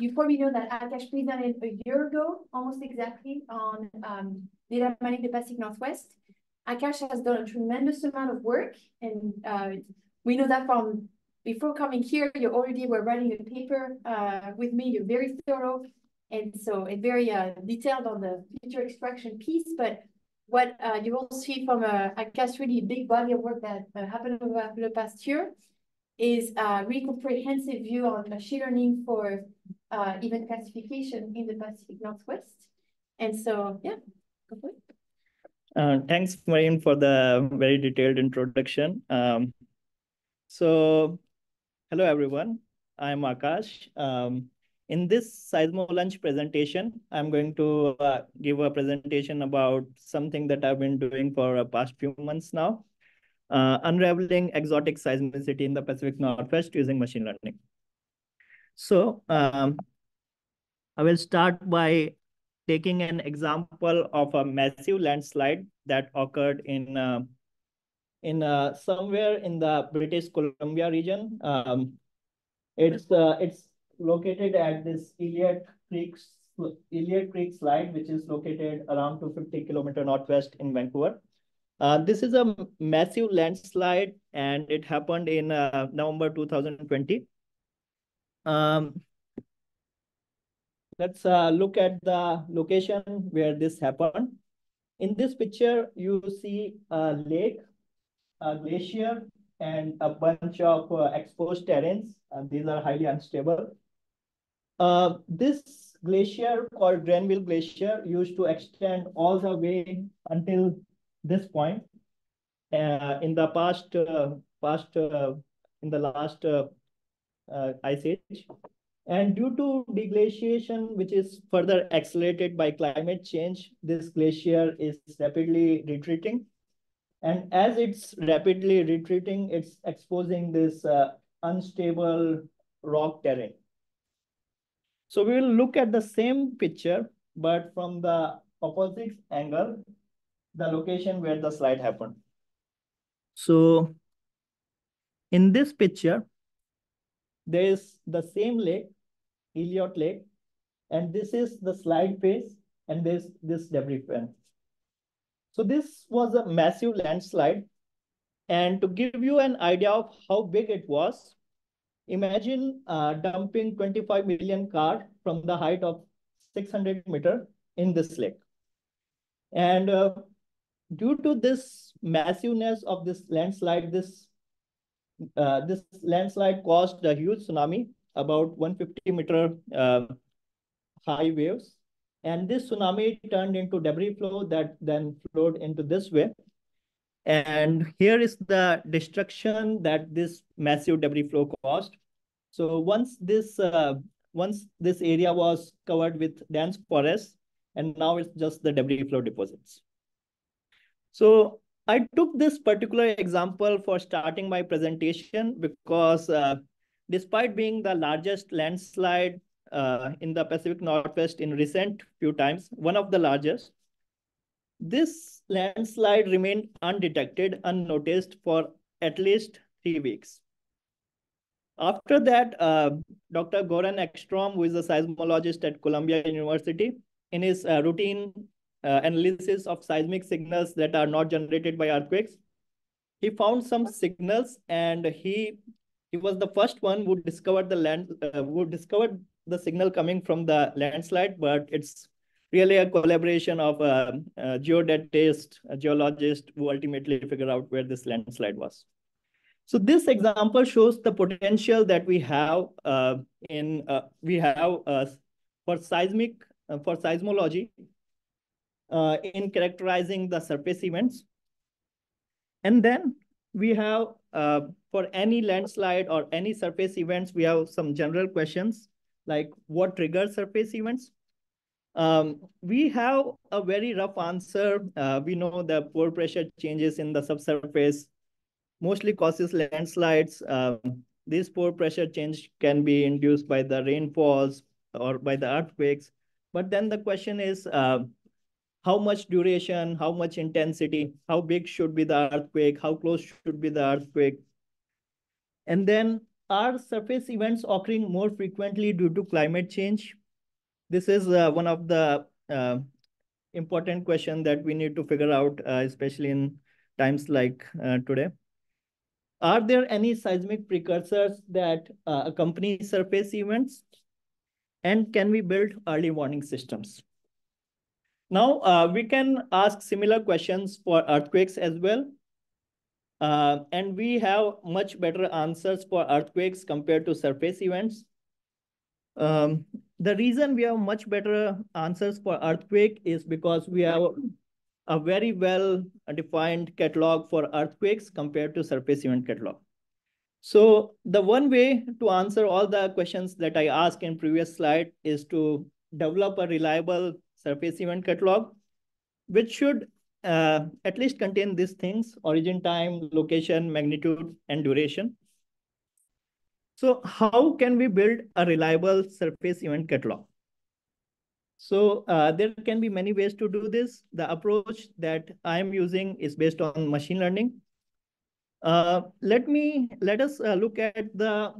you probably know that Akash presented a year ago, almost exactly, on um, data mining the Pacific Northwest. Akash has done a tremendous amount of work, and uh, we know that from before coming here, you already were writing a paper uh, with me. You're very thorough, and so it's very uh, detailed on the feature extraction piece. But what uh, you will see from uh, Akash really big body of work that uh, happened over the past year is a really comprehensive view on machine learning for uh, event classification in the Pacific Northwest. And so, yeah, go for it. Uh, thanks, Marine, for the very detailed introduction. Um, so, hello, everyone. I'm Akash. Um, in this Seismo Lunch presentation, I'm going to uh, give a presentation about something that I've been doing for the past few months now, uh, unraveling exotic seismicity in the Pacific Northwest using machine learning. So um, I will start by taking an example of a massive landslide that occurred in uh, in uh, somewhere in the British Columbia region. Um, it's uh, it's located at this Elliot Creek Elliot Creek slide, which is located around 250 kilometer northwest in Vancouver. Uh, this is a massive landslide, and it happened in uh, November 2020. Um, let's uh, look at the location where this happened. In this picture, you see a lake a glacier and a bunch of uh, exposed terrains. And these are highly unstable. Uh, this glacier called Grenville Glacier used to extend all the way until this point. Uh, in the past, uh, past uh, in the last uh, ice age. And due to deglaciation, which is further accelerated by climate change, this glacier is rapidly retreating. And as it's rapidly retreating, it's exposing this uh, unstable rock terrain. So we will look at the same picture, but from the opposite angle, the location where the slide happened. So in this picture, there is the same lake, Elliott Lake, and this is the slide face, and this this debris fan. So this was a massive landslide. And to give you an idea of how big it was, imagine uh, dumping 25 million car from the height of 600 meter in this lake. And uh, due to this massiveness of this landslide, this uh, this landslide caused a huge tsunami, about 150 meter uh, high waves. And this tsunami turned into debris flow that then flowed into this way. And here is the destruction that this massive debris flow caused. So once this uh, once this area was covered with dense forest, and now it's just the debris flow deposits. So I took this particular example for starting my presentation because uh, despite being the largest landslide uh, in the Pacific Northwest in recent few times, one of the largest. This landslide remained undetected, unnoticed for at least three weeks. After that, uh, Dr. Goran Ekstrom, who is a seismologist at Columbia University, in his uh, routine uh, analysis of seismic signals that are not generated by earthquakes, he found some signals and he he was the first one who discovered the land uh, who discovered the signal coming from the landslide, but it's really a collaboration of a, a geodetist, a geologist who ultimately figured out where this landslide was. So this example shows the potential that we have uh, in uh, we have uh, for seismic uh, for seismology uh, in characterizing the surface events, and then we have uh, for any landslide or any surface events we have some general questions like what triggers surface events. Um, we have a very rough answer. Uh, we know the pore pressure changes in the subsurface mostly causes landslides. Um, this pore pressure change can be induced by the rainfalls or by the earthquakes. But then the question is, uh, how much duration, how much intensity, how big should be the earthquake, how close should be the earthquake. And then are surface events occurring more frequently due to climate change? This is uh, one of the uh, important question that we need to figure out, uh, especially in times like uh, today. Are there any seismic precursors that uh, accompany surface events? And can we build early warning systems? Now, uh, we can ask similar questions for earthquakes as well. Uh, and we have much better answers for earthquakes compared to surface events. Um, the reason we have much better answers for earthquake is because we have a very well defined catalog for earthquakes compared to surface event catalog. So the one way to answer all the questions that I asked in previous slide is to develop a reliable surface event catalog, which should uh, at least contain these things, origin time, location, magnitude, and duration. So how can we build a reliable surface event catalog? So uh, there can be many ways to do this. The approach that I'm using is based on machine learning. Uh, let me let us uh, look at the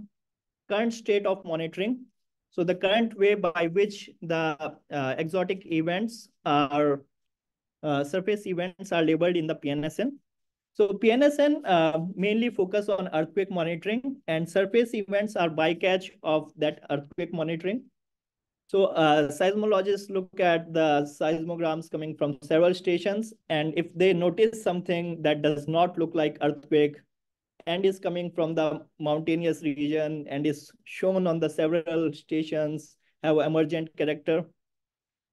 current state of monitoring. So the current way by which the uh, exotic events are uh, surface events are labeled in the PNSN. So PNSN uh, mainly focus on earthquake monitoring and surface events are bycatch of that earthquake monitoring. So uh, seismologists look at the seismograms coming from several stations, and if they notice something that does not look like earthquake and is coming from the mountainous region and is shown on the several stations, have emergent character,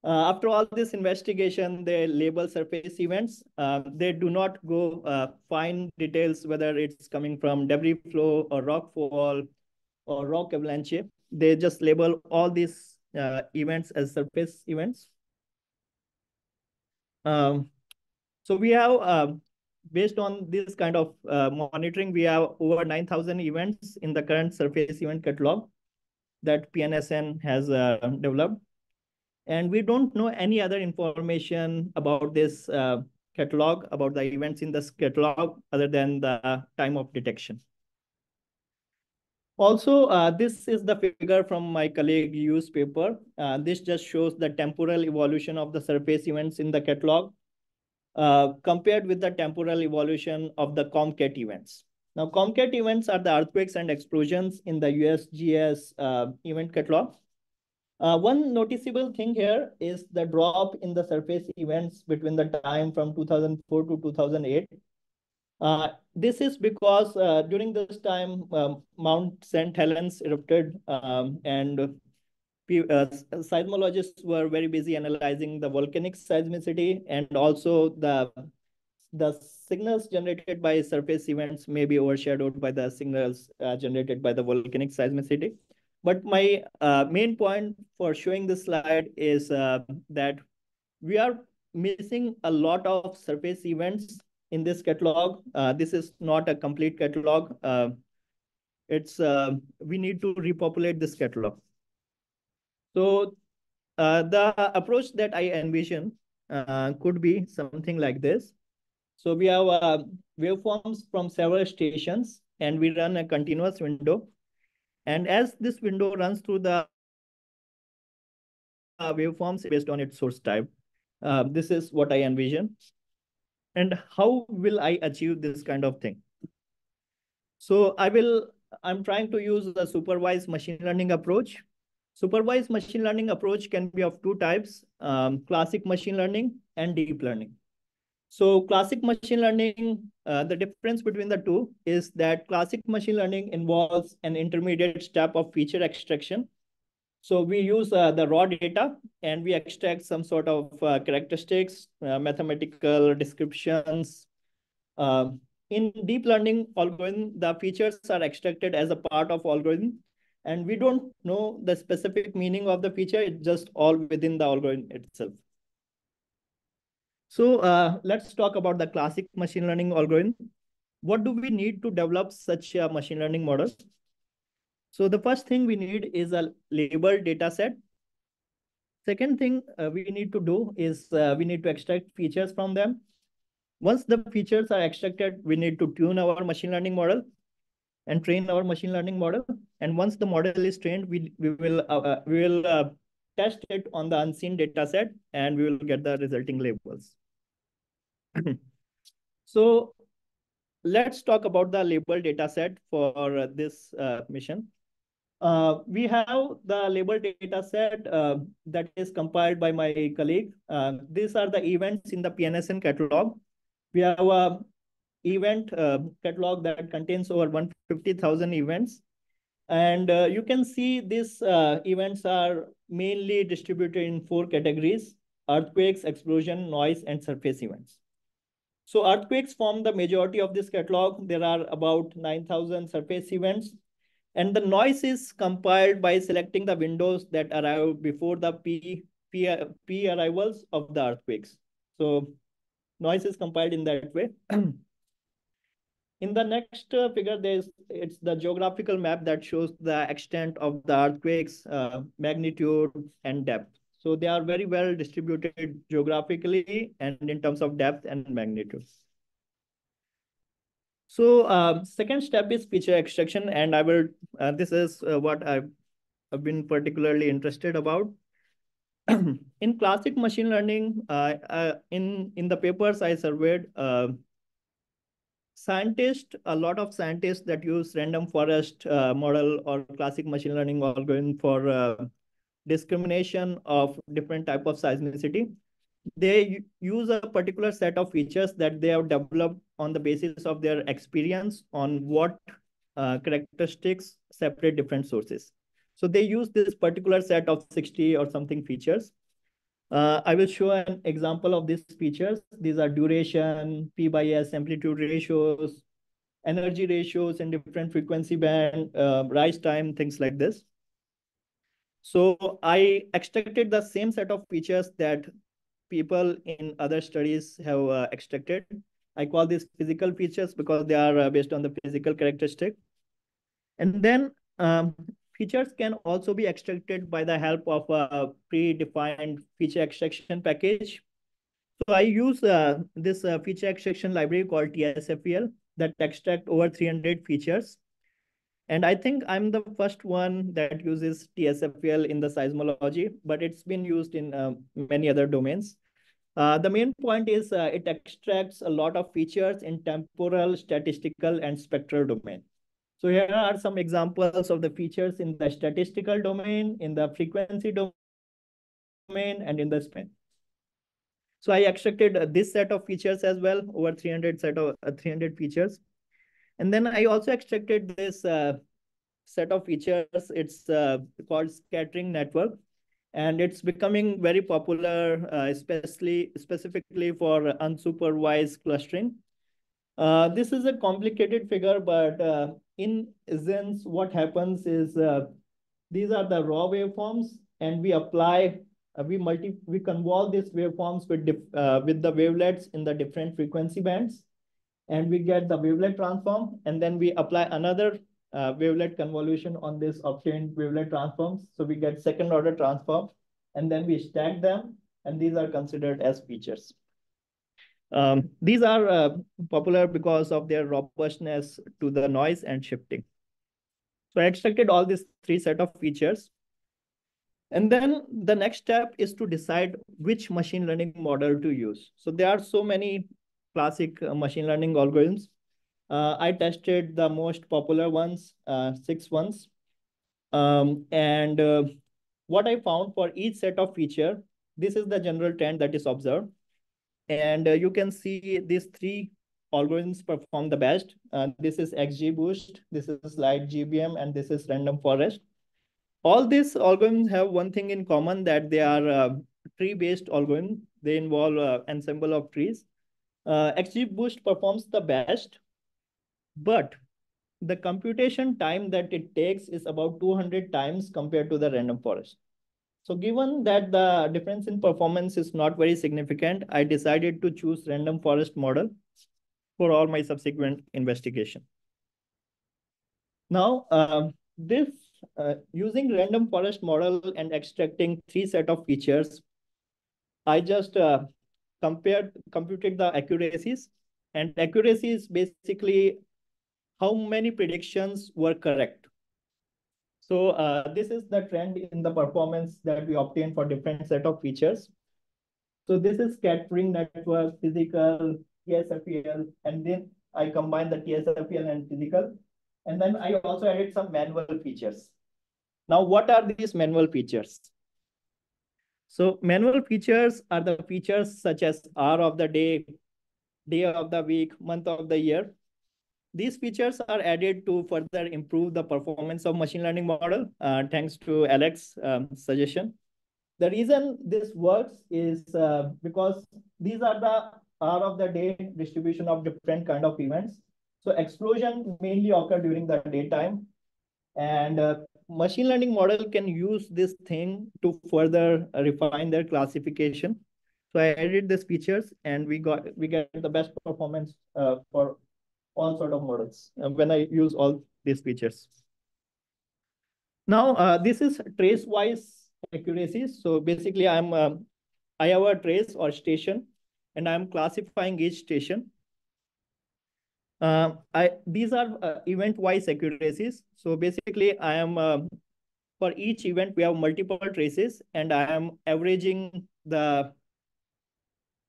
uh, after all this investigation, they label surface events. Uh, they do not go uh, fine details, whether it's coming from debris flow or rock fall or rock avalanche. They just label all these uh, events as surface events. Um, so we have, uh, based on this kind of uh, monitoring, we have over 9,000 events in the current surface event catalog that PNSN has developed. And we don't know any other information about this uh, catalog, about the events in this catalog, other than the time of detection. Also, uh, this is the figure from my colleague Yu's paper. Uh, this just shows the temporal evolution of the surface events in the catalog uh, compared with the temporal evolution of the COMCAT events. Now, COMCAT events are the earthquakes and explosions in the USGS uh, event catalog. Uh, one noticeable thing here is the drop in the surface events between the time from 2004 to 2008. Uh, this is because uh, during this time, um, Mount St. Helens erupted um, and uh, seismologists were very busy analyzing the volcanic seismicity and also the the signals generated by surface events may be overshadowed by the signals uh, generated by the volcanic seismicity. But my uh, main point for showing this slide is uh, that we are missing a lot of surface events in this catalog. Uh, this is not a complete catalog. Uh, it's uh, we need to repopulate this catalog. So uh, the approach that I envision could be something like this. So we have waveforms from several stations and we run a continuous window and as this window runs through the uh, waveforms based on its source type, uh, this is what I envision. And how will I achieve this kind of thing? So I will, I'm trying to use the supervised machine learning approach. Supervised machine learning approach can be of two types, um, classic machine learning and deep learning. So classic machine learning, uh, the difference between the two is that classic machine learning involves an intermediate step of feature extraction. So we use uh, the raw data and we extract some sort of uh, characteristics, uh, mathematical descriptions. Um, in deep learning algorithm, the features are extracted as a part of algorithm and we don't know the specific meaning of the feature. It's just all within the algorithm itself. So uh, let's talk about the classic machine learning algorithm. What do we need to develop such a machine learning model? So the first thing we need is a labeled data set. Second thing uh, we need to do is uh, we need to extract features from them. Once the features are extracted, we need to tune our machine learning model. And train our machine learning model. And once the model is trained, we, we will, uh, uh we will uh, test it on the unseen data set and we will get the resulting labels. so let's talk about the label data set for uh, this uh, mission. Uh, we have the label data set uh, that is compiled by my colleague. Uh, these are the events in the PNSN catalog. We have a event uh, catalog that contains over 150,000 events. And uh, you can see these uh, events are mainly distributed in four categories, earthquakes, explosion, noise, and surface events. So earthquakes form the majority of this catalog. There are about 9,000 surface events. And the noise is compiled by selecting the windows that arrive before the P, P, P arrivals of the earthquakes. So noise is compiled in that way. in the next uh, figure, there's it's the geographical map that shows the extent of the earthquakes, uh, magnitude, and depth. So they are very well distributed geographically and in terms of depth and magnitude. So um, second step is feature extraction, and I will. Uh, this is uh, what I've, I've been particularly interested about. in classic machine learning, uh, uh, in in the papers I surveyed, uh, scientists, a lot of scientists that use random forest uh, model or classic machine learning algorithm for uh, discrimination of different type of seismicity. They use a particular set of features that they have developed on the basis of their experience on what uh, characteristics separate different sources. So they use this particular set of 60 or something features. Uh, I will show an example of these features. These are duration, P by S, amplitude ratios, energy ratios in different frequency band, uh, rise time, things like this. So I extracted the same set of features that people in other studies have uh, extracted. I call these physical features because they are uh, based on the physical characteristic. And then um, features can also be extracted by the help of a predefined feature extraction package. So I use uh, this uh, feature extraction library called TSFEL that extract over 300 features. And I think I'm the first one that uses TSFEL in the seismology, but it's been used in uh, many other domains. Uh, the main point is uh, it extracts a lot of features in temporal, statistical, and spectral domain. So here are some examples of the features in the statistical domain, in the frequency domain, and in the spin. So I extracted this set of features as well, over 300 set of uh, 300 features. And then I also extracted this uh, set of features. It's uh, called scattering network. And it's becoming very popular, uh, especially specifically for unsupervised clustering. Uh, this is a complicated figure, but uh, in Zins, what happens is uh, these are the raw waveforms, and we apply, uh, we multi, we convolve these waveforms with uh, with the wavelets in the different frequency bands, and we get the wavelet transform, and then we apply another uh, wavelet convolution on this obtained wavelet transforms. So we get second order transform, and then we stack them, and these are considered as features. Um, these are uh, popular because of their robustness to the noise and shifting. So I extracted all these three set of features. And then the next step is to decide which machine learning model to use. So there are so many classic uh, machine learning algorithms. Uh, I tested the most popular ones, uh, six ones. Um, and uh, what I found for each set of feature, this is the general trend that is observed. And uh, you can see these three algorithms perform the best. Uh, this is XGBoost, this is LightGBM, and this is Random Forest. All these algorithms have one thing in common that they are uh, tree-based algorithms. They involve uh, ensemble of trees. Uh, XGBoost performs the best, but the computation time that it takes is about 200 times compared to the random forest. So given that the difference in performance is not very significant, I decided to choose random forest model for all my subsequent investigation. Now, uh, this uh, using random forest model and extracting three set of features, I just uh, compared, computed the accuracies and accuracy is basically how many predictions were correct. So uh, this is the trend in the performance that we obtain for different set of features. So this is scattering network, physical, TSFEL, and then I combine the TSFEL and physical. And then I also added some manual features. Now, what are these manual features? So manual features are the features such as hour of the day, day of the week, month of the year. These features are added to further improve the performance of machine learning model, uh, thanks to Alex um, suggestion. The reason this works is uh, because these are the hour of the day distribution of different kind of events. So explosion mainly occur during the daytime and uh, machine learning model can use this thing to further refine their classification. So I added these features and we got we get the best performance uh, for all sort of models uh, when I use all these features. Now, uh, this is trace-wise accuracy. So basically, I'm um, I have a trace or station, and I'm classifying each station. Uh, I these are uh, event-wise accuracies. So basically, I am uh, for each event we have multiple traces, and I am averaging the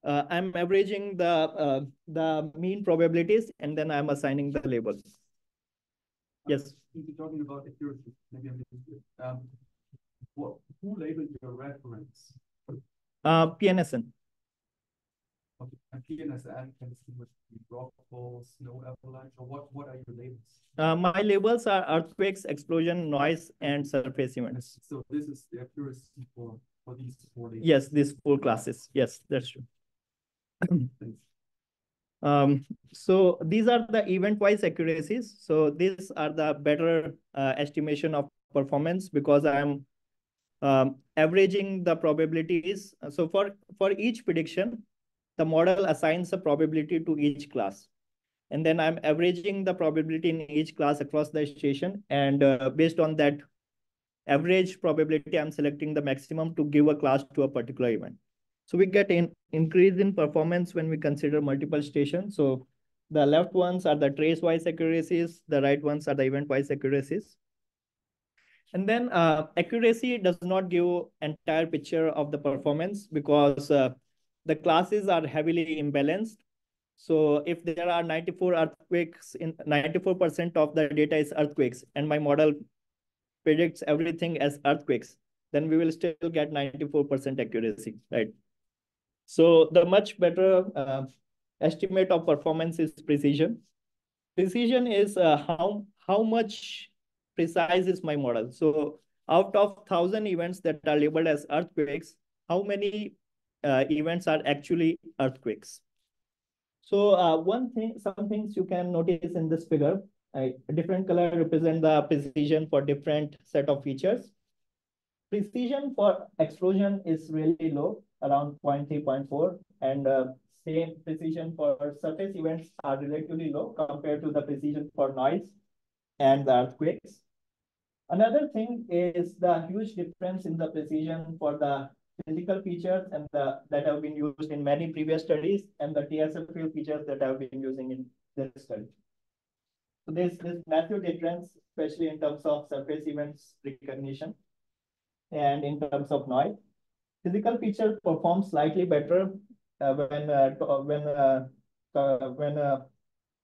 uh, I'm averaging the uh, the mean probabilities, and then I'm assigning the labels. Yes. You're talking about accuracy. Maybe I'm um, what, who labeled your reference? Uh, PNSN. Okay. And PNSN can see what rockfall, snow avalanche, or what? What are your labels? Uh, my labels are earthquakes, explosion, noise, and surface events. So this is the accuracy for for these four labels. Yes, these four classes. Yes, that's true. um, so these are the event-wise accuracies. So these are the better uh, estimation of performance because I'm um, averaging the probabilities. So for, for each prediction, the model assigns a probability to each class. And then I'm averaging the probability in each class across the station. And uh, based on that average probability, I'm selecting the maximum to give a class to a particular event. So we get an increase in performance when we consider multiple stations. So the left ones are the trace-wise accuracies, the right ones are the event-wise accuracies. And then uh, accuracy does not give entire picture of the performance because uh, the classes are heavily imbalanced. So if there are 94 earthquakes in 94% of the data is earthquakes and my model predicts everything as earthquakes, then we will still get 94% accuracy, right? So the much better uh, estimate of performance is precision. Precision is uh, how, how much precise is my model. So out of 1,000 events that are labeled as earthquakes, how many uh, events are actually earthquakes? So uh, one thing, some things you can notice in this figure, different color represent the precision for different set of features. Precision for explosion is really low around 0.3, 0.4, and uh, same precision for surface events are relatively low compared to the precision for noise and the earthquakes. Another thing is the huge difference in the precision for the physical features and the that have been used in many previous studies and the TSFEL features that have been using in this study. So there's this massive difference, especially in terms of surface events recognition and in terms of noise. Physical features perform slightly better uh, when uh, uh when uh, uh, when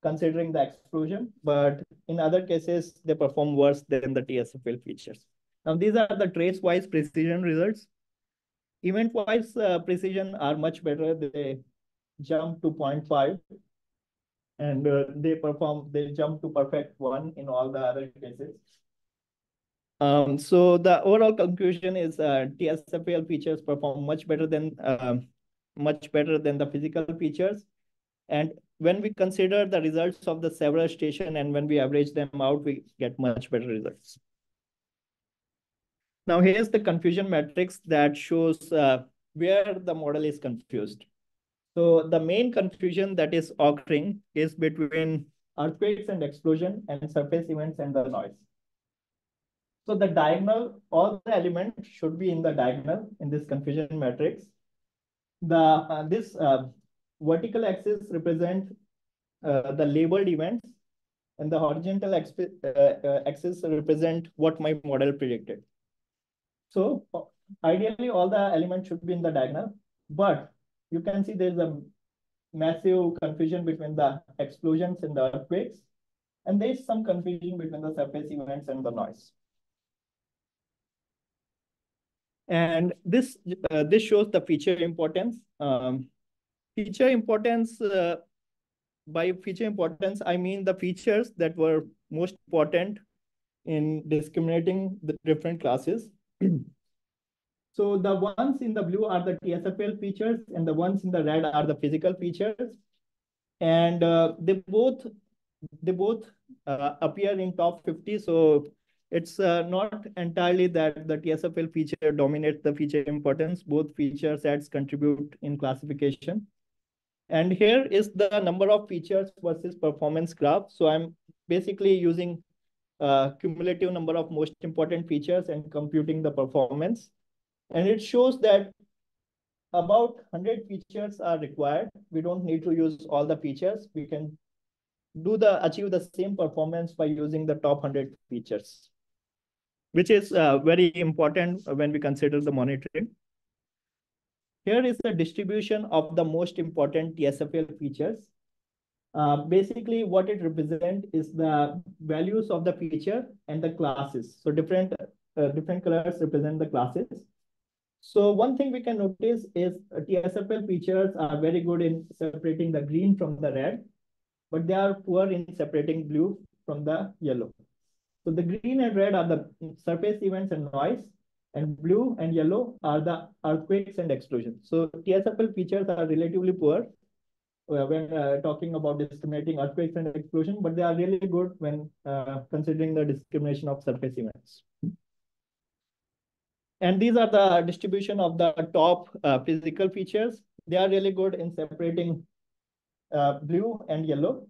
considering the explosion, but in other cases they perform worse than the TSFEL features. Now these are the trace-wise precision results. Event-wise precision are much better. They jump to 0.5 and uh, they perform, they jump to perfect one in all the other cases. Um, so the overall conclusion is uh, TSFEL features perform much better than uh, much better than the physical features. And when we consider the results of the several station and when we average them out, we get much better results. Now here's the confusion matrix that shows uh, where the model is confused. So the main confusion that is occurring is between earthquakes and explosion and surface events and the noise. So the diagonal, all the elements should be in the diagonal in this confusion matrix. The uh, this uh, vertical axis represent uh, the labeled events and the horizontal axis, uh, uh, axis represent what my model predicted. So ideally, all the elements should be in the diagonal, but you can see there's a massive confusion between the explosions and the earthquakes, and there is some confusion between the surface events and the noise. And this uh, this shows the feature importance. Um, feature importance uh, by feature importance, I mean the features that were most important in discriminating the different classes. so the ones in the blue are the TSFL features and the ones in the red are the physical features. And uh, they both they both uh, appear in top 50. So it's uh, not entirely that the TSFL feature dominates the feature importance. Both feature sets contribute in classification. And here is the number of features versus performance graph. So I'm basically using uh, cumulative number of most important features and computing the performance. And it shows that about 100 features are required. We don't need to use all the features. We can do the achieve the same performance by using the top 100 features, which is uh, very important when we consider the monitoring. Here is the distribution of the most important TSFL features. Uh, basically, what it represents is the values of the feature and the classes. So different, uh, different colors represent the classes. So one thing we can notice is uh, TSFL features are very good in separating the green from the red, but they are poor in separating blue from the yellow. So the green and red are the surface events and noise, and blue and yellow are the earthquakes and explosions. So TSFL features are relatively poor uh, when uh, talking about discriminating earthquakes and explosion, but they are really good when uh, considering the discrimination of surface events. And these are the distribution of the top uh, physical features. They are really good in separating uh, blue and yellow,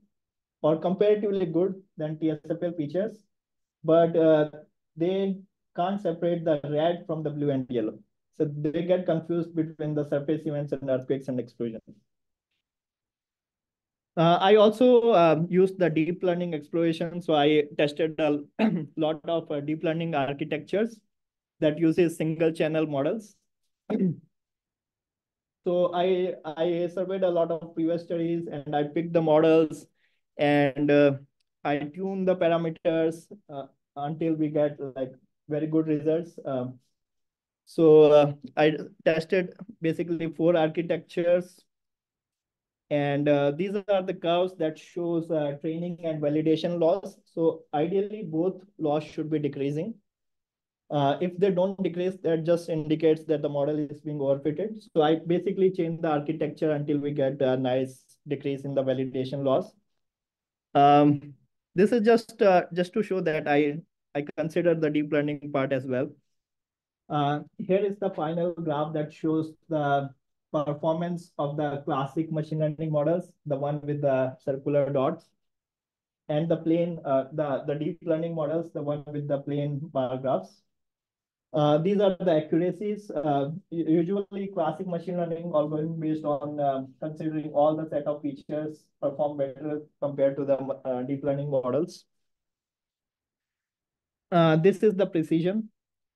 or comparatively good than TSFL features, but uh, they can't separate the red from the blue and yellow. So they get confused between the surface events and earthquakes and explosions. Uh, I also um, used the deep learning exploration. So I tested a lot of uh, deep learning architectures that uses single channel models. so I, I surveyed a lot of previous studies and I picked the models and uh, I tune the parameters uh, until we get like very good results. Um, so uh, I tested basically four architectures. And uh, these are the curves that shows uh, training and validation loss. So ideally, both loss should be decreasing. Uh, if they don't decrease, that just indicates that the model is being overfitted. So I basically change the architecture until we get a nice decrease in the validation loss. Um, this is just uh, just to show that I I consider the deep learning part as well. Uh, here is the final graph that shows the performance of the classic machine learning models, the one with the circular dots, and the plane, uh, the, the deep learning models, the one with the plain bar graphs. Uh, these are the accuracies. Uh, usually classic machine learning algorithm based on uh, considering all the set of features perform better compared to the uh, deep learning models. Uh, this is the precision.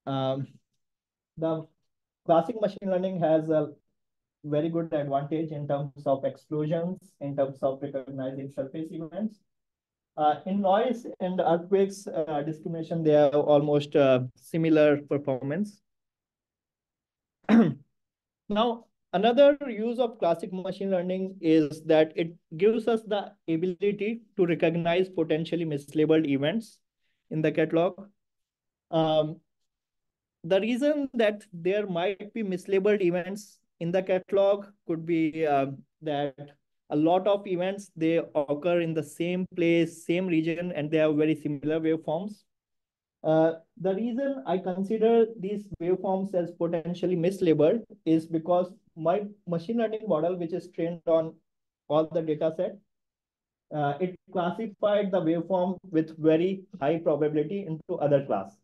Um, the classic machine learning has a very good advantage in terms of explosions, in terms of recognizing surface events. Uh, in noise and earthquakes uh, discrimination, they are almost uh, similar performance. now, another use of classic machine learning is that it gives us the ability to recognize potentially mislabeled events in the catalog. Um, the reason that there might be mislabeled events in the catalog could be uh, that a lot of events, they occur in the same place, same region, and they have very similar waveforms. Uh, the reason I consider these waveforms as potentially mislabeled is because my machine learning model, which is trained on all the data set, uh, it classified the waveform with very high probability into other class.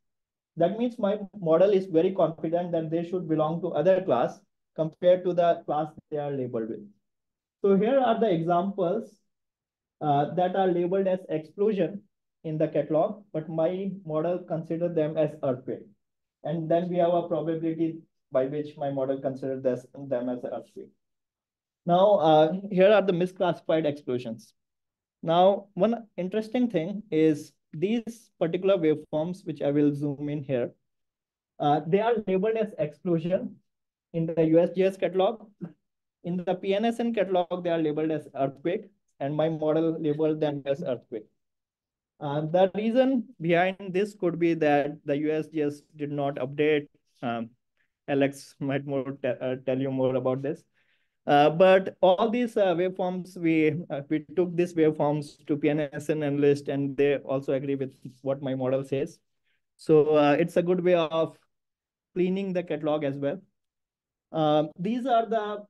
That means my model is very confident that they should belong to other class compared to the class they are labeled with. So here are the examples uh, that are labeled as explosion in the catalog, but my model consider them as earthquake. And then we have a probability by which my model considers them as earthquake. Now, uh, here are the misclassified explosions. Now, one interesting thing is these particular waveforms, which I will zoom in here, uh, they are labeled as explosion in the USGS catalog. In the PNSN catalog, they are labeled as earthquake, and my model labeled them as earthquake. Uh, the reason behind this could be that the USGS did not update. Um, Alex might more uh, tell you more about this. Uh, but all these uh, waveforms, we uh, we took these waveforms to PNSN analyst, and they also agree with what my model says. So uh, it's a good way of cleaning the catalog as well. Um, these are the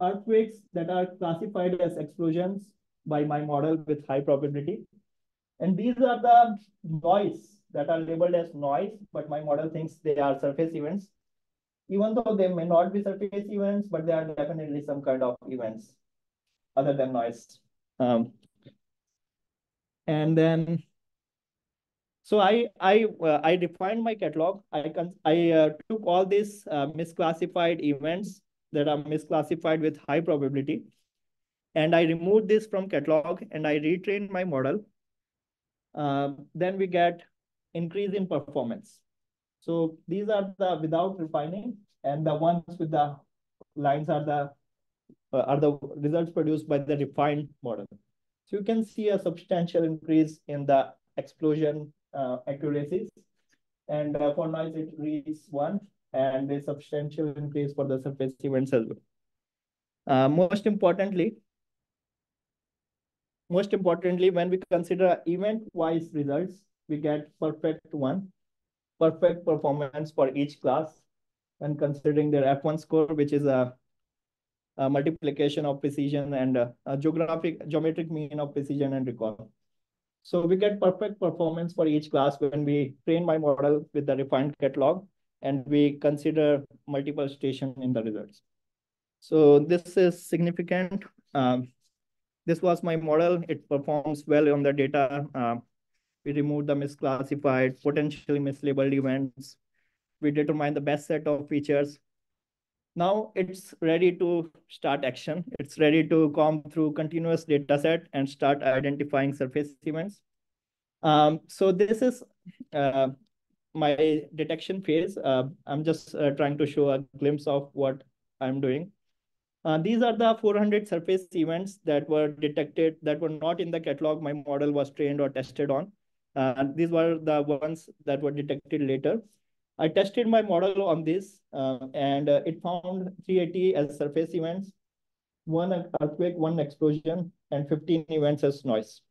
earthquakes that are classified as explosions by my model with high probability. And these are the noise that are labeled as noise, but my model thinks they are surface events even though they may not be surface events, but they are definitely some kind of events other than noise. Um, and then, so I I uh, I defined my catalog. I can I uh, took all these uh, misclassified events that are misclassified with high probability, and I remove this from catalog and I retrain my model. Um, then we get increase in performance. So these are the without refining, and the ones with the lines are the uh, are the results produced by the refined model. So you can see a substantial increase in the explosion uh, accuracies, and uh, for noise it reaches one, and a substantial increase for the surface events as well. Uh, most importantly, most importantly, when we consider event-wise results, we get perfect one perfect performance for each class when considering their F1 score, which is a, a multiplication of precision and a, a, geographic geometric mean of precision and recall. So we get perfect performance for each class when we train my model with the refined catalog and we consider multiple station in the results. So this is significant. Um, this was my model. It performs well on the data. Uh, we remove the misclassified, potentially mislabeled events. We determine the best set of features. Now it's ready to start action. It's ready to come through continuous data set and start identifying surface events. Um, so this is uh, my detection phase. Uh, I'm just uh, trying to show a glimpse of what I'm doing. Uh, these are the 400 surface events that were detected that were not in the catalog my model was trained or tested on. Uh, these were the ones that were detected later. I tested my model on this uh, and uh, it found 380 as surface events, one earthquake, one explosion, and 15 events as noise.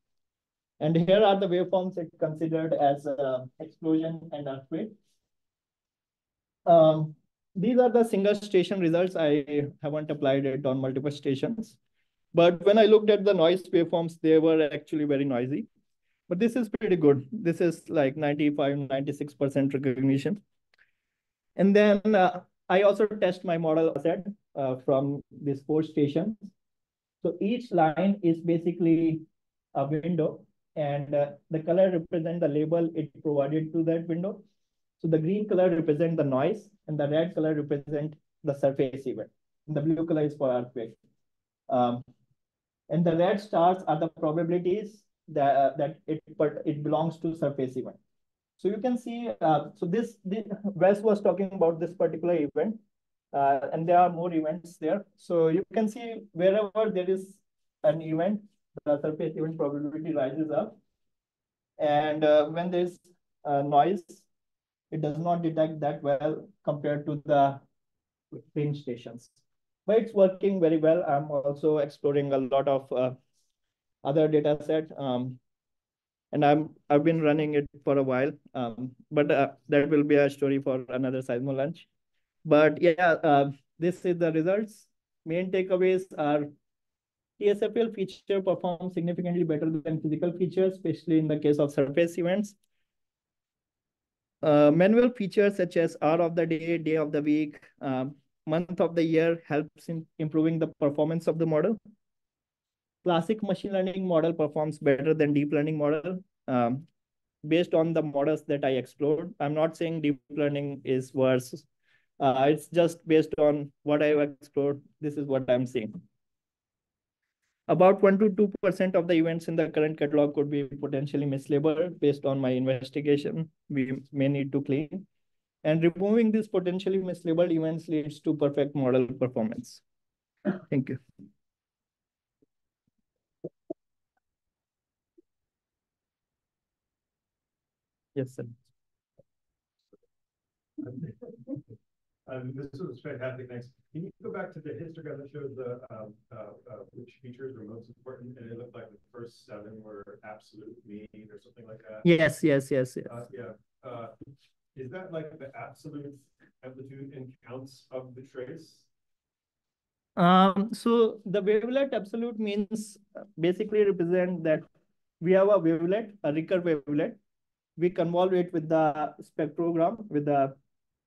And here are the waveforms it considered as uh, explosion and earthquake. Um, these are the single station results. I haven't applied it on multiple stations. But when I looked at the noise waveforms, they were actually very noisy. But this is pretty good. This is like 95, 96% recognition. And then uh, I also test my model set uh, from these four stations. So each line is basically a window and uh, the color represent the label it provided to that window. So the green color represent the noise and the red color represent the surface event. The blue color is for earthquake. Um, and the red stars are the probabilities that, uh, that it but it belongs to surface event. So you can see, uh, so this, this Wes was talking about this particular event, uh, and there are more events there. So you can see wherever there is an event, the surface event probability rises up. And uh, when there's noise, it does not detect that well compared to the range stations. But it's working very well. I'm also exploring a lot of uh, other data set. Um, and I'm I've been running it for a while. Um, but uh, that will be a story for another Seismo lunch. But yeah, uh, this is the results. Main takeaways are TSFL feature performs significantly better than physical features, especially in the case of surface events. Uh, manual features such as hour of the day, day of the week, um, month of the year helps in improving the performance of the model. classic machine learning model performs better than deep learning model um, based on the models that I explored. I'm not saying deep learning is worse. Uh, it's just based on what I've explored. This is what I'm seeing. About 1 to 2% of the events in the current catalog could be potentially mislabeled based on my investigation. We may need to clean. And removing these potentially mislabeled events leads to perfect model performance. Thank you. Yes, sir. Um, this was fantastic, thanks. Can you go back to the histogram that showed the, um, uh, uh, which features were most important? And it looked like the first seven were absolute mean or something like that? Yes, yes, yes, yes. Uh, yeah, uh, is that like the absolute amplitude and counts of the trace? Um, so the wavelet absolute means uh, basically represent that we have a wavelet, a Ricker wavelet. We convolve it with the spectrogram, with the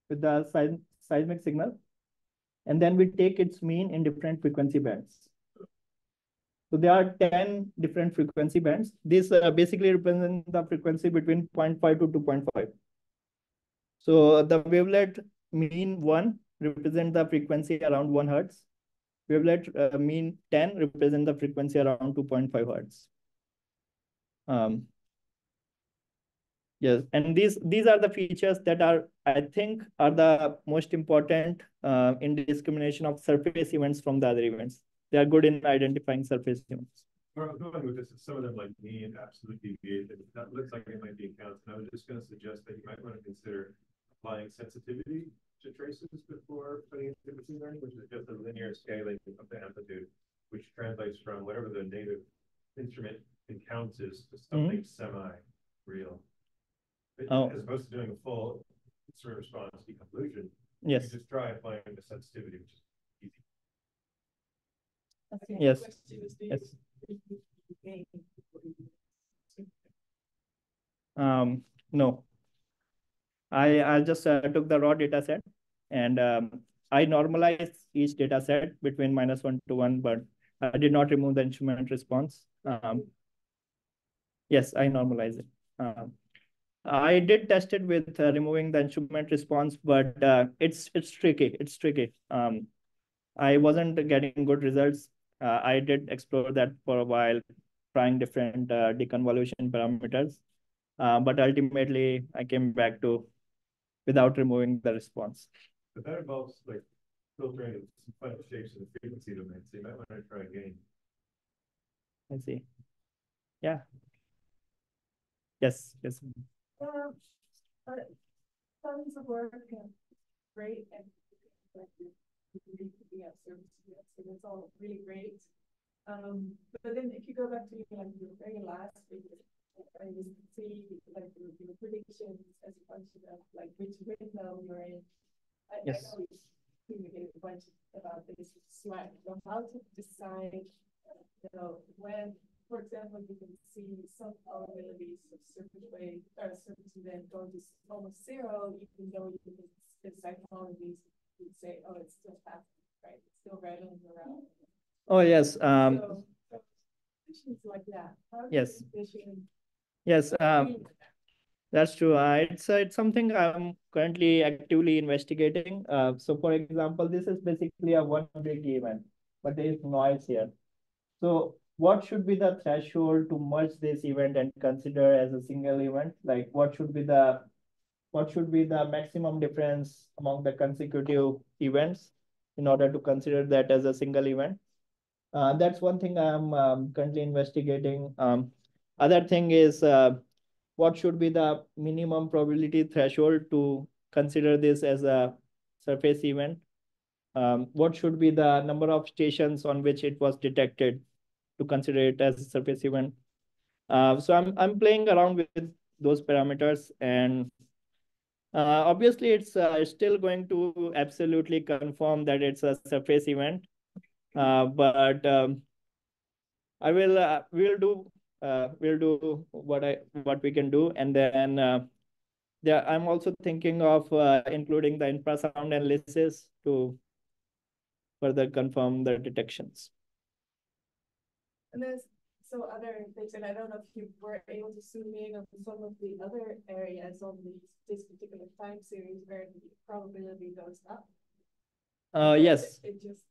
with the seismic signal. And then we take its mean in different frequency bands. So there are 10 different frequency bands. This uh, basically represents the frequency between 0.5 to 2.5. So the wavelet mean 1 represent the frequency around 1 hertz. Wavelet uh, mean 10 represent the frequency around 2.5 hertz. Um, Yes, and these these are the features that are I think are the most important uh, in discrimination of surface events from the other events. They are good in identifying surface events. Going with this, some of them like mean absolute deviation. That looks like it might be counts. And I was just going to suggest that you might want to consider applying sensitivity to traces before putting into machine learning, which is just a linear scaling of the amplitude, which translates from whatever the native instrument encounters to something mm -hmm. semi-real. Oh. As opposed to doing a full sort of response deconvolution. Yes. You just try applying the sensitivity, which is easy. Yes. Yes. Um, no. I, I just uh, took the raw data set and um, I normalized each data set between minus one to one, but I did not remove the instrument response. Um, yes, I normalize it. Um, I did test it with uh, removing the instrument response, but uh, it's it's tricky. It's tricky. Um, I wasn't getting good results. Uh, I did explore that for a while, trying different uh, deconvolution parameters, uh, but ultimately I came back to without removing the response. But that involves like filtering some fun shapes in the frequency domain, so you might want to try again. I see. Yeah. Yes. Yes. Um, uh, tons of work and great and yeah, service, yeah, so that's all really great. Um, but then if you go back to like your very last video, and you see like your, your predictions as a function of like which window you're in. I, yes. I know you communicated a bunch about this so how to decide, you know, when for example, you can see some probabilities of surface wave or surface event going to almost zero, even though you can the psychologies would say, oh, it's still happening, right? It's still rattling around. Oh yes. Um so, so like that. Yes. Yes. Um that's true. Uh, it's uh, it's something I'm currently actively investigating. Uh, so, for example, this is basically a one big event, but there is noise here. So, what should be the threshold to merge this event and consider as a single event? Like what should be the what should be the maximum difference among the consecutive events in order to consider that as a single event? Uh, that's one thing I'm um, currently investigating. Um, other thing is uh, what should be the minimum probability threshold to consider this as a surface event? Um, what should be the number of stations on which it was detected? To consider it as a surface event. Uh, so I'm, I'm playing around with those parameters and uh, obviously it's uh, still going to absolutely confirm that it's a surface event. Uh, but um, I will, uh, we'll do, uh, we'll do what I, what we can do. And then yeah, I'm also thinking of including the infrasound analysis to further confirm the detections. And there's so other things, and I don't know if you were able to zoom in on some of the other areas on these, this particular time series where the probability goes up. Uh, yes, It just,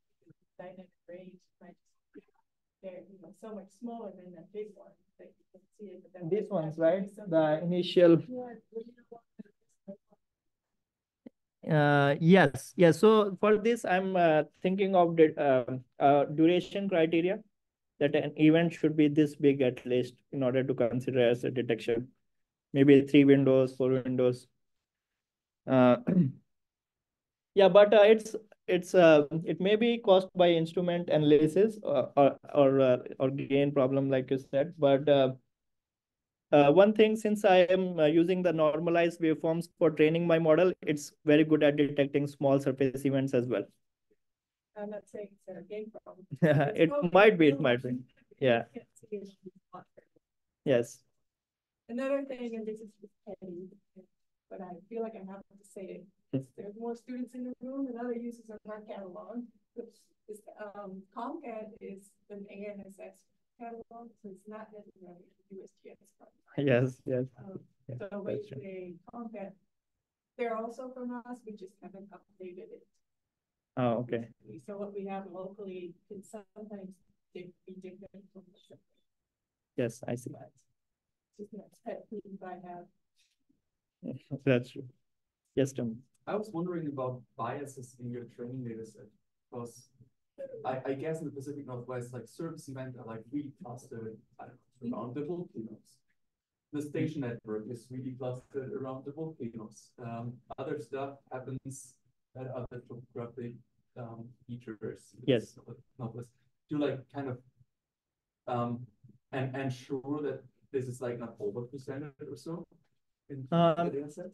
dynamic range, might they're, you know, so much smaller than that big one, that you can see it. but these ones, right? The initial, Yeah, but you know what? uh, yes, yes. So for this, I'm uh, thinking of the um, uh, duration criteria. That an event should be this big at least in order to consider as a detection. Maybe three windows, four windows. Uh, yeah, but uh, it's it's uh it may be caused by instrument analysis or or or, uh, or gain problem like you said, but uh, uh, one thing since I am using the normalized waveforms for training my model, it's very good at detecting small surface events as well. I'm not saying it's a game problem. Yeah, it might be, it might be. Yeah. Can't see it. Yes. Another thing, and this is petty, but I feel like I have to say it, is there's more students in the room and other users of our catalog. Which is, um, Comcat is an ANSS catalog, so it's not necessarily a USGS. product. Yes. Yes. Um, Yeah, So they, Comcat, they're also from us, we just haven't updated it. Oh, okay. So what we have locally can sometimes be different from the ship. Yes, I see. Just not pet peeve I have. That's true. Yes, Tom. I was wondering about biases in your training data set, because I, I guess in the Pacific Northwest, like surface event are like really clustered I don't know, around the volcanoes. The station network is really clustered around the volcanoes. Um, other stuff happens at other topographic, um, features. Yes. Northwest. Do like kind of, um, and ensure that this is like not overrepresented or so in the Um, data set?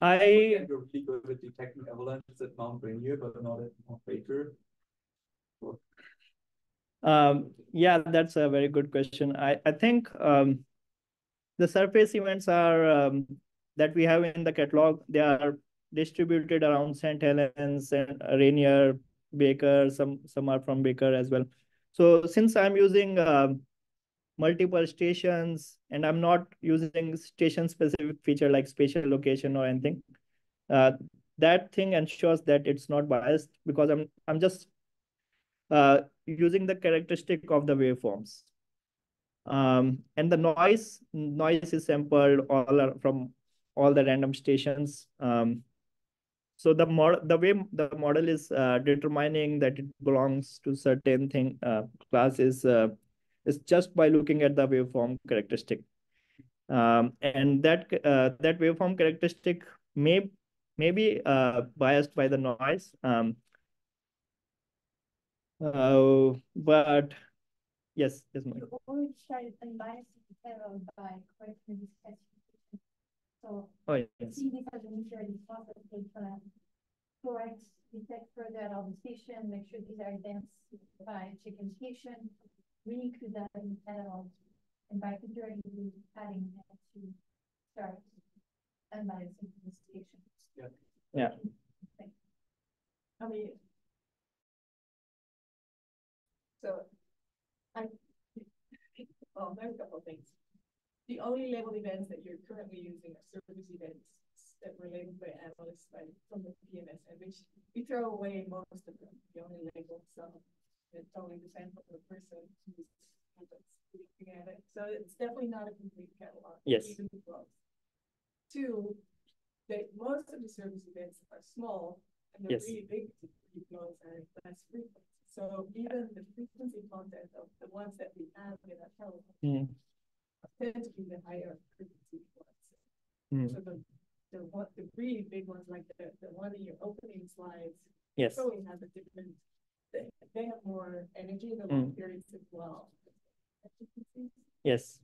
I And You're really good at detecting avalanches at Mount Rainier, but not at Mount Baker. Um, yeah, that's a very good question. I, I think um, the surface events are um, that we have in the catalog, they are distributed around St. Helens and Rainier, Baker, some some are from Baker as well. So since I'm using um, multiple stations and I'm not using station specific feature like spatial location or anything, uh, that thing ensures that it's not biased because I'm I'm just uh, using the characteristic of the waveforms. Um, and the noise, noise is sampled all from all the random stations. Um, so the mod the way the model is uh, determining that it belongs to certain thing uh, class is uh, is just by looking at the waveform characteristic. Um, and that uh, that waveform characteristic may may be uh, biased by the noise. Um, uh, but yes, yes, ma'am. So Oh, yes. see this as an insurance process, they can correct, detect further out the station, make sure these are advanced by chicken station. We include that in catalog, and by security, we adding that to start unbiased the station. Yeah. Yeah. I mean. So. I. Well, there's a couple of things. The only labeled events that you're currently using are surface events that were labeled by analysts by, from the PNSN, and which we throw away most of them. We only label some. It totally depends on the person who's looking at it. So it's definitely not a complete catalog. Yes. even close. Two, that most of the surface events are small and the Yes. really big flows are less frequent. So even the frequency content of the ones that we have in our telephone Mm, tend to be the higher frequency ones. mm, So the, the one, the really big ones like the, the one in your opening slides, Yes. probably have a different, they, they have more energy, the Mm. periods as well. Yes.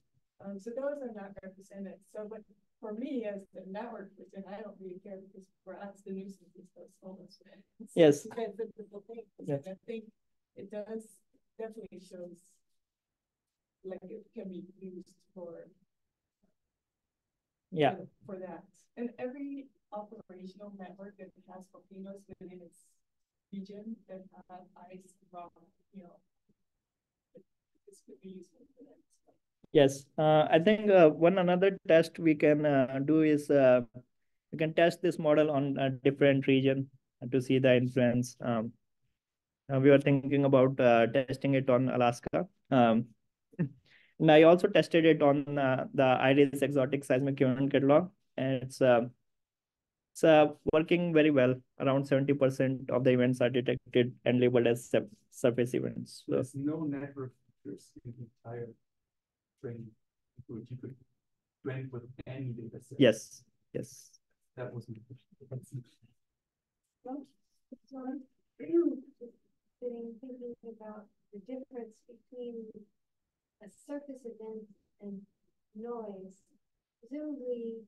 Um, so those are not represented. So, but for me as the network person, I don't really care because for us, the nuisance is those homeless. men. Yes. it's a thing. Yes. I think it does definitely shows like it can be used for Yeah. for- For that. And every operational network that has volcanoes within its region that have ice, rock, you know, this could be useful for them. as. Yes, uh, I think uh, one another test we can uh, do is uh, we can test this model on a different region to see the influence. Um, uh, we were thinking about uh, testing it on Alaska. Um, and I also tested it on uh, the IRIS exotic seismic event catalog, and it's uh, it's uh, working very well. Around seventy percent of the events are detected and labeled as sur- surface events. So, There's no network features in the entire training, which you could train with any data set. yes, yes. That was my question. Well, so I'm sitting thinking about the difference between a surface event and noise. Presumably,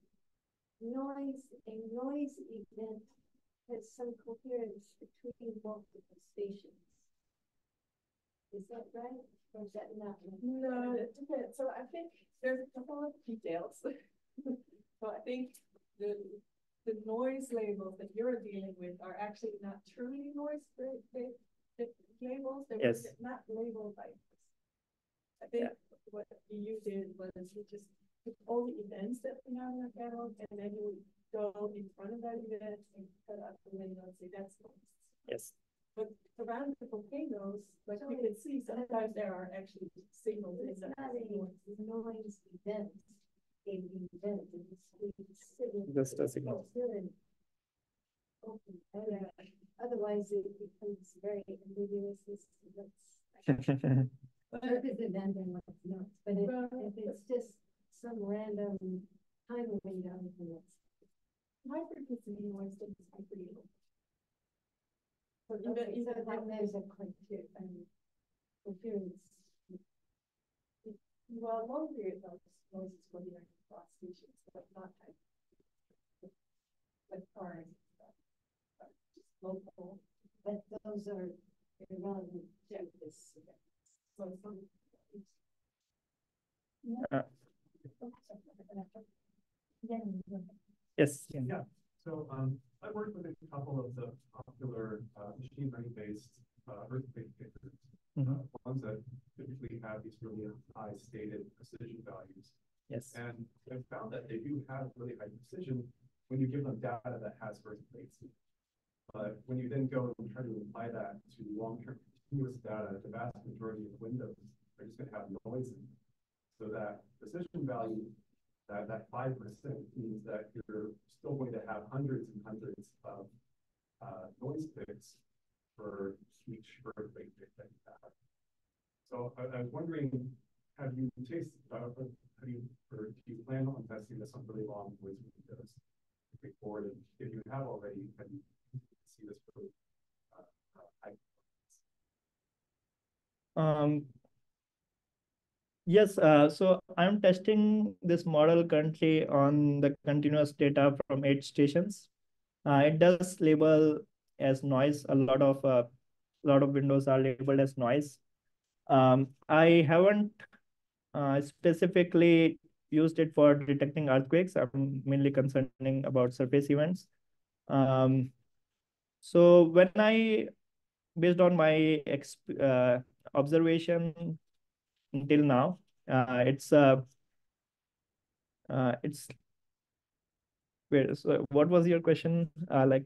noise, a noise event has some coherence between multiple stations. Is that right? Or is that not? right? No, it depends. So I think there's a couple of details. So I think the, the noise labels that you're dealing with are actually not truly noise, they, they, labels, they were Yes. not labeled by. Us. I think what you did was you just took all the events that we have in our catalog and then you would go in front of that event and cut out the window and say that's noise. Yes. But around the volcanoes, like you can see, sometimes there are actually signals in It's that. not a noise event, a event, it's, it's. Just a signal. Open oh, area. Otherwise it becomes very ambiguous to purpose event and what's not. But if, if it's just some random time window, then it's. My frequency noise is pretty low. But Okay, even, so when there's a conti- um, coherence. well, long period of noise is going to across stations, but not like. Like cars. and but Just local. But those are irrelevant to this event. So. Uh, Yes. Yeah, so, um, I worked with a couple of the popular, uh, machine learning based, uh, earthquake pickers. Mhm. Uh, ones that typically have these really high stated precision values. Yes. And I found that they do have really high precision when you give them data that has earthquakes. But when you then go and try to apply that to long-term continuous data, the vast majority of windows are just gonna have noise in them. So that precision value, that, that five percent means that you're still going to have hundreds and hundreds of, uh, noise picks for each earthquake pick that you have. So I, I was wondering, have you tasted, uh, have you, or do you plan on testing this on really long noise windows? Forward, and if you have already, have you see this for, uh, uh, high Um, yes, uh, so I'm testing this model currently on the continuous data from eight stations. Uh, it does label as noise. A lot of uh, lot of windows are labeled as noise. Um, I haven't uh, specifically used it for detecting earthquakes. I'm mainly concerning about surface events. Um, so when I, based on my exp uh, observation until now, uh, it's uh, uh, it's wait, so what was your question? Uh, like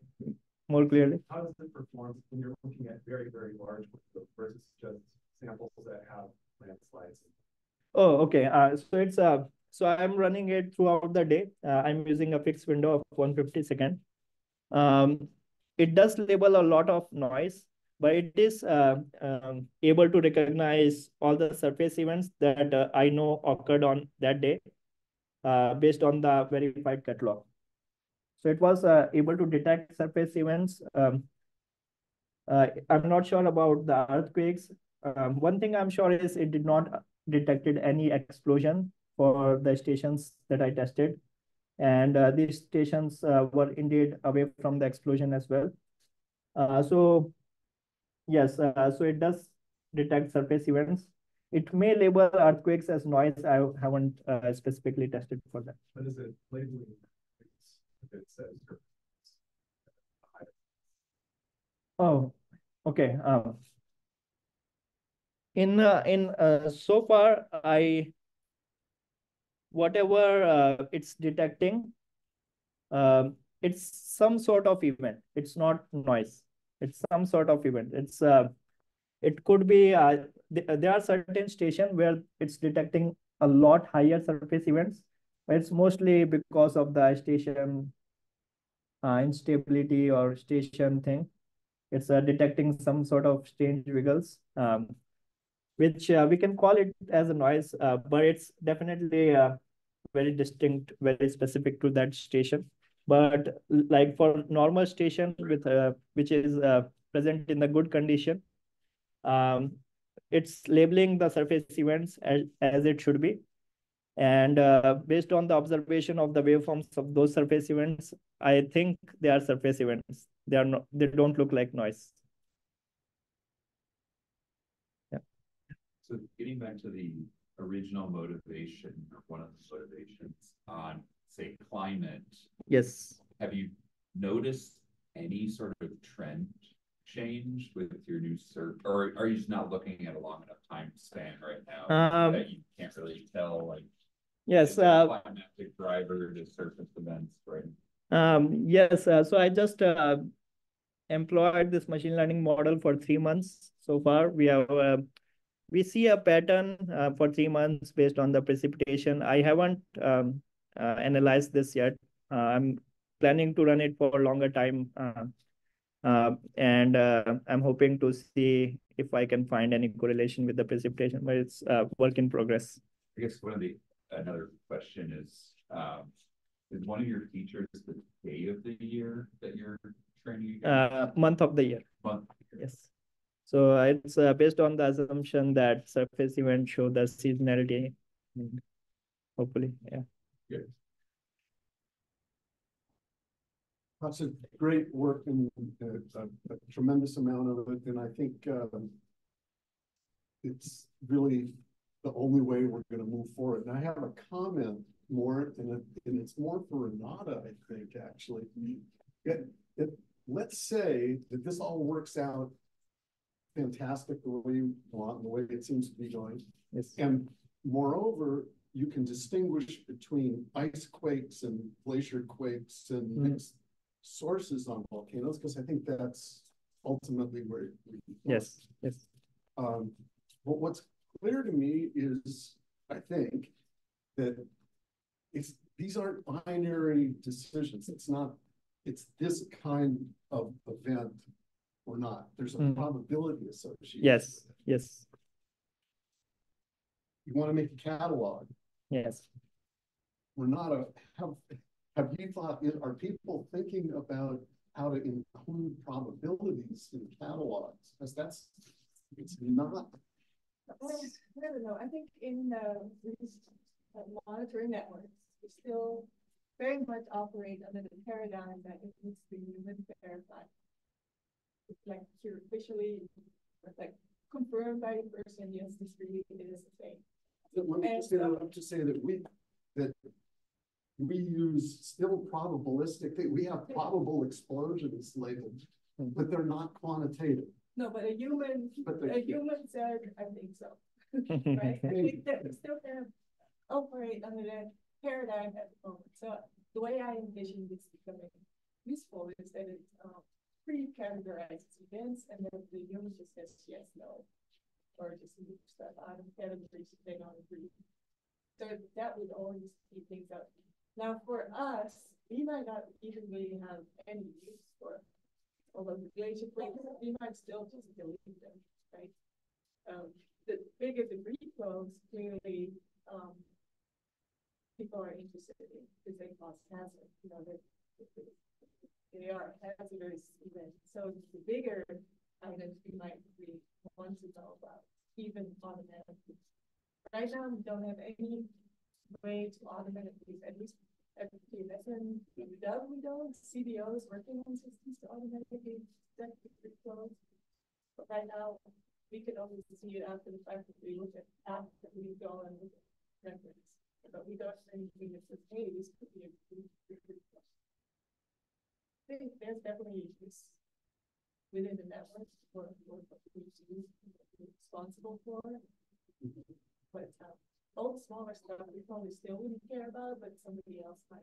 more clearly? How does it perform when you're looking at very, very large versus just samples that have landslides? Oh, okay. Uh, so it's uh, so I'm running it throughout the day. Uh, I'm using a fixed window of 150 second. Um, it does label a lot of noise, but it is uh, um, able to recognize all the surface events that uh, I know occurred on that day, uh, based on the verified catalog. So it was uh, able to detect surface events. Um, uh, I'm not sure about the earthquakes. Um, one thing I'm sure is it did not detected any explosion for the stations that I tested. And uh, these stations were indeed away from the explosion as well. So yes, uh, so it does detect surface events. It may label earthquakes as noise. I haven't uh, specifically tested for that. What is it labeling? It says. Oh, okay. Um, in uh, in uh, so far I whatever uh, it's detecting, um, it's some sort of event. It's not noise. It's some sort of event. It's uh, it could be uh, th there are certain stations where it's detecting a lot higher surface events, but it's mostly because of the station uh, instability or station thing. It's uh, detecting some sort of strange wiggles, um, which uh, we can call it as a noise, uh, but it's definitely uh, very distinct, very specific to that station. But like for normal station with uh, which is uh, present in the good condition, um, it's labeling the surface events as, as it should be. And uh, based on the observation of the waveforms of those surface events, I think they are surface events. They are not, they don't look like noise. Yeah. So getting back to the original motivation, or one of the motivations on, say, climate, Yes. have you noticed any sort of trend change with your new cert? Or are you just not looking at a long enough time span right now? Um, That you can't really tell, like. Yes. Uh, Climatic driver to surface events, right? Um, yes, uh, so I just uh, employed this machine learning model for three months so far. We have uh, we see a pattern uh, for three months based on the precipitation. I haven't um, analyzed this yet. Uh, I'm planning to run it for a longer time, uh, uh, and uh, I'm hoping to see if I can find any correlation with the precipitation. But it's uh, work in progress. I guess one of the, another question is, um, is one of your features the day of the year that you're training? Uh, month of the year. Month. Yes. So it's uh, based on the assumption that surface events show the seasonality. Hopefully, yeah. Good. That's a great work and uh, a a tremendous amount of it, and I think um. It's really the only way we're gonna move forward, and I have a comment more, and it, and it's more for Renate, I think, actually. It, it, let's say that this all works out fantastic the way you want, and the way it seems to be going. Yes. And moreover, you can distinguish between ice quakes and glacier quakes and Mhm. mixed sources on volcanoes, because I think that's ultimately where. we- Yes, yes. Um, but what's clear to me is, I think, that it's, these aren't binary decisions. It's not, it's this kind of event or not. There's a Mm. probability associated. Yes, yes, You want to make a catalog. Yes. We're not a, have, have you thought, are people thinking about how to include probabilities in catalogs? Because that's, it's not, Well, I don't know, I think in uh, these uh, monitoring networks, we still very much operate under the paradigm that it needs to be human verified. It's like you're officially, like confirmed by a person, yes, this really is the thing. Let me just interrupt to say that we, that we use still probabilistic, thing. we have probable explosions labeled, but they're not quantitative. No, but a human, But a they- human said, I think so, right? I think that we still kind of operate under that paradigm at the moment. So the way I envision this becoming useful is that it um, pre-categorizes events and then the human just says yes, no. Just moves stuff out of categories if they don't agree. So that would always speed things up. Now for us, we might not even really have any use for although the plates, we might still just delete them, right? Um, the bigger debris flows, clearly, um, people are interested in, because they cause hazard, you know, that they are hazardous events. So the bigger items we might really want to know about, even automatically. Right now, we don't have any way to automatically, at least at PNSN, we don't, we don't, is working on systems to automatically detect the flows. But right now, we can only see it after the fact that we look at, after we go and look at records. But we don't have anything that says, hey, this could be a good, good. I think there's definitely use. Within the network or, or who's responsible for. But, um, all the smaller stuff we probably still wouldn't care about, but somebody else might.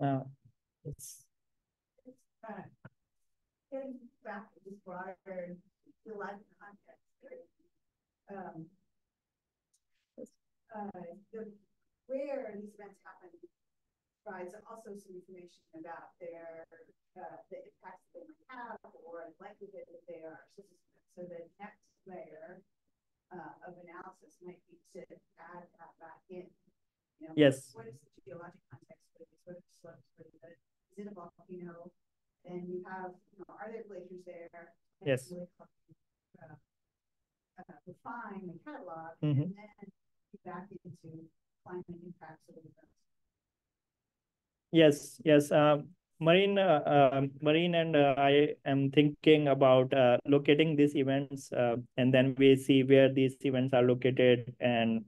Uh, it's, it's uh, getting back to this broader life context. Um, uh, the, where these events happen provides also some information about their, uh, the impacts they might have or the likelihood that they are. So, so the next layer uh, of analysis might be to add that back in. You know, Yes. What is the geologic context for this? What is the slopes for this? Is it a volcano? And you have, you know, are there glaciers there? And Yes. really, uh, uh, refine the catalog Mhm. and then back into climate impacts of the events. Yes, yes. Um, Marine, uh, um, Marine, and uh, I am thinking about uh, locating these events, uh, and then we see where these events are located and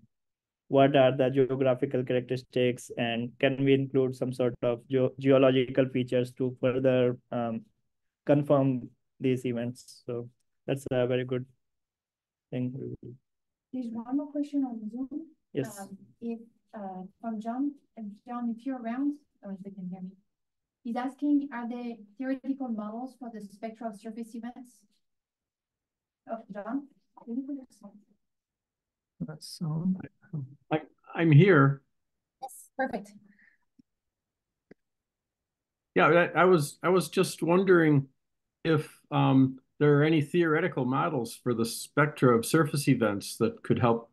what are the geographical characteristics, and can we include some sort of geo geological features to further um, confirm these events? So that's a very good thing. There's one more question on Zoom. Yes. Um, If, uh, from John, and John, if you're around, or if they can hear me. He's asking, are there theoretical models for the spectral surface events? Oh, John? can you put your sound? So. I, I'm here. Yes, perfect. Yeah, I, I was, I was just wondering if um, there are any theoretical models for the spectra of surface events that could help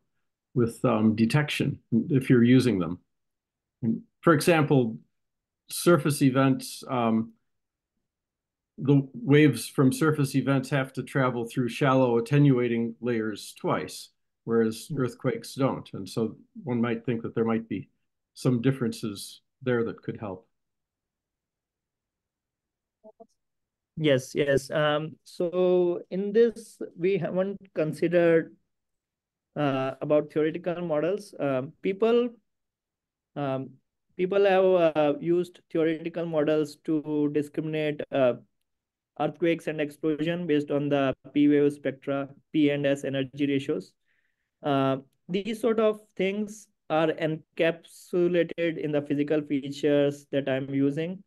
with um, detection if you're using them. For example, surface events, um, the waves from surface events have to travel through shallow attenuating layers twice, whereas earthquakes don't. And so one might think that there might be some differences there that could help. Yes, yes. Um, so in this, we haven't considered uh, about theoretical models. Um, people, um, people have uh, used theoretical models to discriminate uh, earthquakes and explosion based on the P wave spectra, P and S energy ratios. Uh, these sort of things are encapsulated in the physical features that I'm using.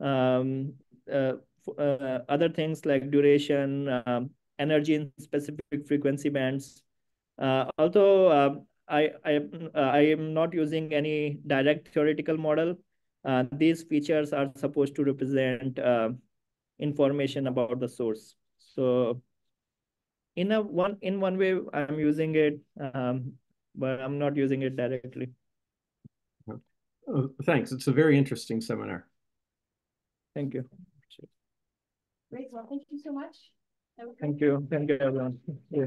Um, uh, uh, other things like duration, um, energy in specific frequency bands. Uh, although uh, I, I, I am not using any direct theoretical model, uh, these features are supposed to represent uh, information about the source. So in a one in one way, I'm using it, um, but I'm not using it directly. Uh, thanks. It's a very interesting seminar. Thank you. Great, well, thank you so much. Thank you. Thank you, everyone. Yeah.